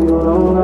you.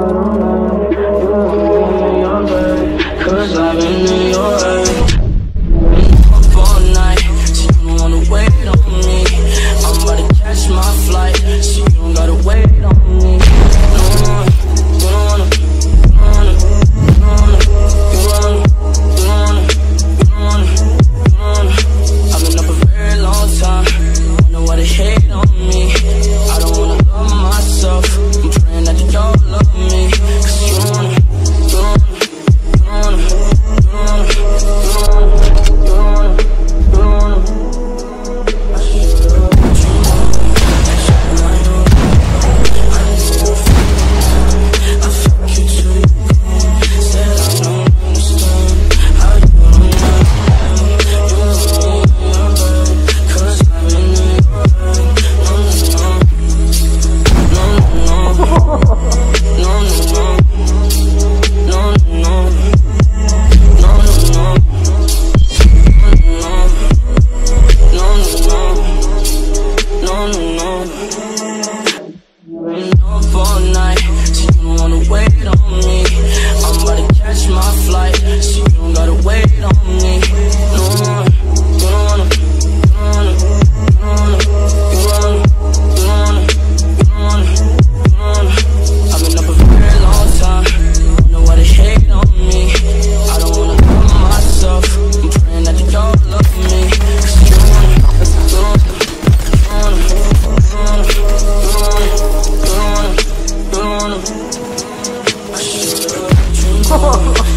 错 了